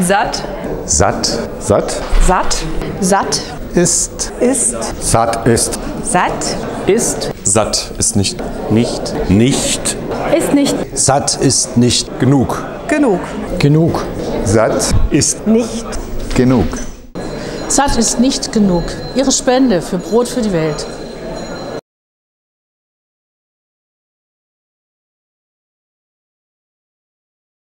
Satt. Satt. Satt. Satt. Satt. Ist. Ist. Satt ist. Satt. Ist. Satt ist nicht. Nicht. Nicht. Ist nicht Satt ist nicht Genug. genug. genug. Satt ist Nicht. genug. Satt ist nicht genug. Ihre Spende für Brot für die Welt.